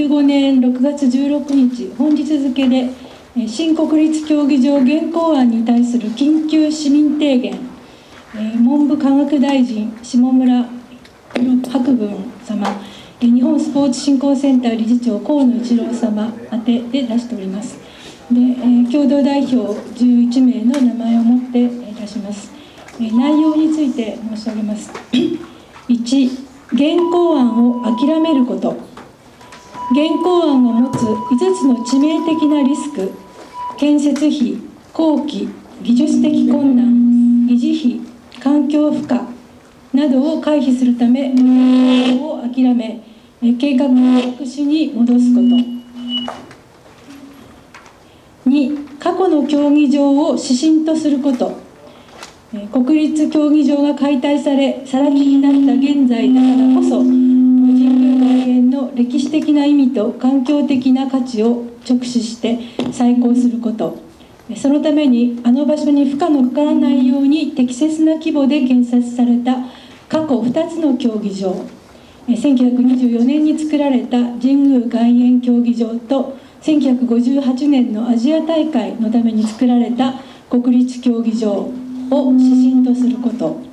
2015年6月16日本日付で新国立競技場現行案に対する緊急市民提言。文部科学大臣下村博文様日本スポーツ振興センター理事長河野一郎様宛てで出しております。で、共同代表11名の名前をもって出します。内容について申し上げます。1現行案を諦めること。現行案が持つ5つの致命的なリスク建設費工期技術的困難維持費環境負荷などを回避するためを諦め計画の白紙に戻すこと。2過去の競技場を指針とすること。国立競技場が解体され更地になった現在だからこそ歴史的な意味と環境的な価値を直視して再興すること。そのためにあの場所に負荷のかからないように適切な規模で建設された過去2つの競技場。1924年に作られた神宮外苑競技場と1958年のアジア大会のために作られた国立競技場を指針とすること。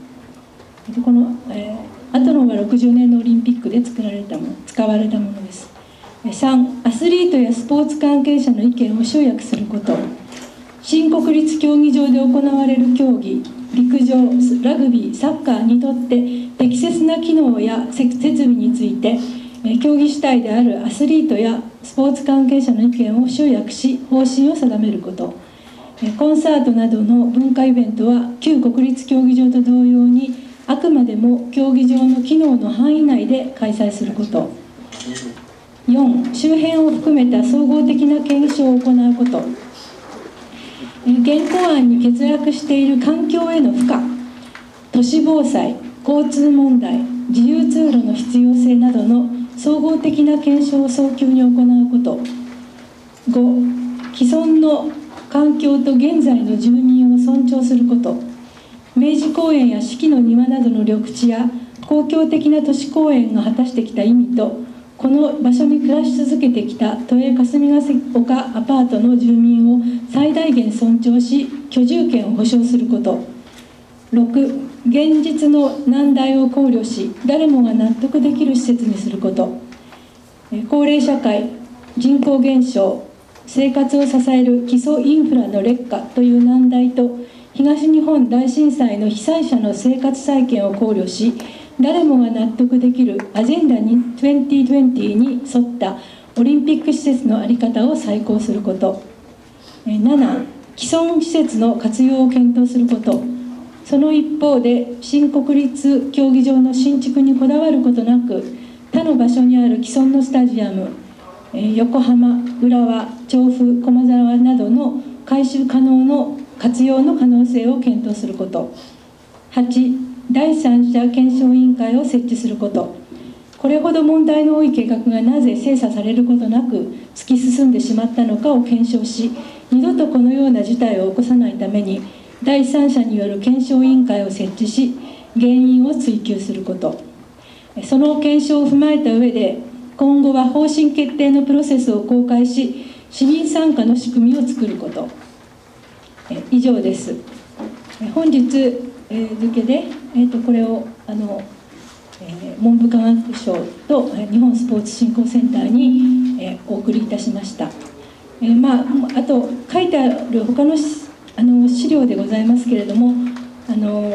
この、えー、後のは60年のオリンピックで作られたも使われたものです。3アスリートやスポーツ関係者の意見を集約すること。新国立競技場で行われる競技陸上ラグビーサッカーにとって適切な機能や設備について競技主体であるアスリートやスポーツ関係者の意見を集約し方針を定めること。コンサートなどの文化イベントは旧国立競技場と同様にあくまでも競技場の機能の範囲内で開催すること。4周辺を含めた総合的な検証を行うこと。現行案に欠落している環境への負荷。都市防災交通問題自由通路の必要性などの総合的な検証を早急に行うこと。5既存の環境と現在の住民を尊重すること。明治公園や四季の庭などの緑地や公共的な都市公園が果たしてきた意味とこの場所に暮らし続けてきた都営霞ヶ関丘アパートの住民を最大限尊重し居住権を保障すること。6現実の難題を考慮し誰もが納得できる施設にすること。高齢社会人口減少生活を支える基礎インフラの劣化という難題と東日本大震災の被災者の生活再建を考慮し誰もが納得できるアジェンダ2020に沿ったオリンピック施設の在り方を再考すること。7既存施設の活用を検討すること。その一方で新国立競技場の新築にこだわることなく他の場所にある既存のスタジアム横浜浦和調布駒沢などの回収可能の活用の可能性を検討すること。8第三者検証委員会を設置すること。これほど問題の多い計画がなぜ精査されることなく突き進んでしまったのかを検証し二度とこのような事態を起こさないために第三者による検証委員会を設置し原因を追及すること。その検証を踏まえた上で今後は方針決定のプロセスを公開し市民参加の仕組みを作ること。以上です。本日付で、えー、とこれをあの、え、文部科学省と日本スポーツ振興センターに、え、お送りいたしました、え、まあ、あと書いてある他のあの資料でございますけれどもあの、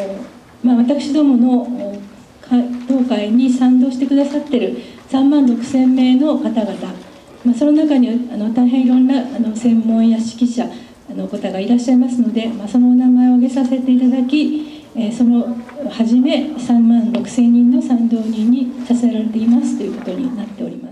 まあ、私どもの当会に賛同してくださってる3万6千名の方々、まあ、その中にあの大変いろんなあの専門や指揮者の方がいらっしゃいますので、まあ、そのお名前を挙げさせていただき、えー、そのはじめ3万6千人の賛同人に支えられていますということになっております。